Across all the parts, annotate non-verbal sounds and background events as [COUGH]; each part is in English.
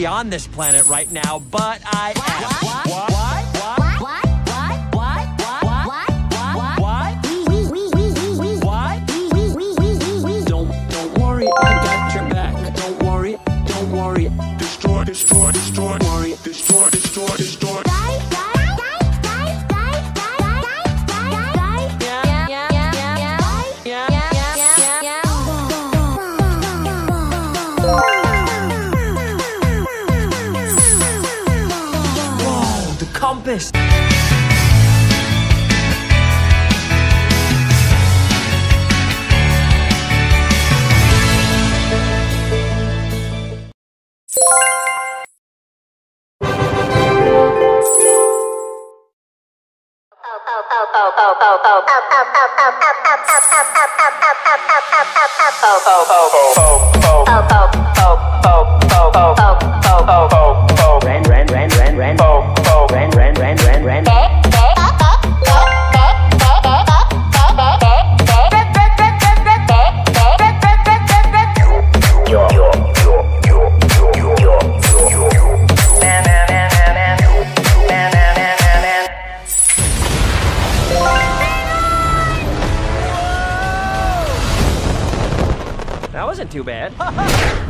be on this planet right now, but I am. Destroy, destroy, destroy. this. Oh, oh, oh, wasn't too bad. [LAUGHS]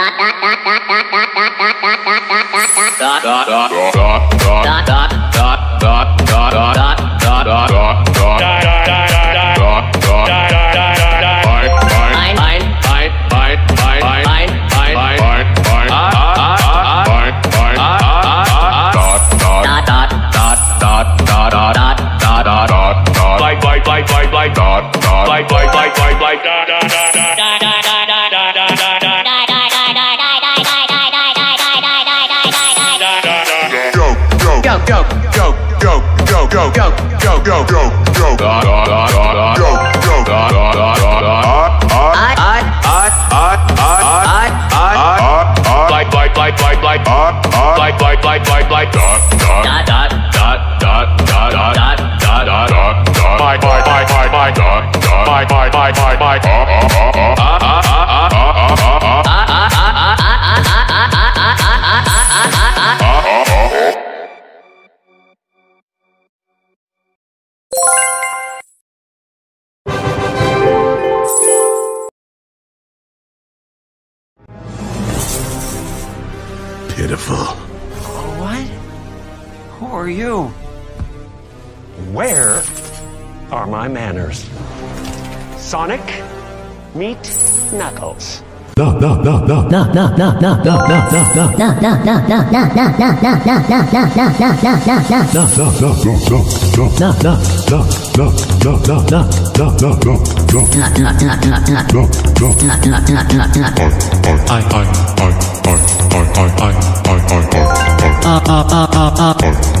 go, go, go, go, go, go, go, go, go, go, go, like like like like like like like like like like dot dot dot dot dot dot dot dot dot dot dot my my my my my dot dot my my my my my pitiful. What? Who are you? Where are my manners? Sonic, meet Knuckles. I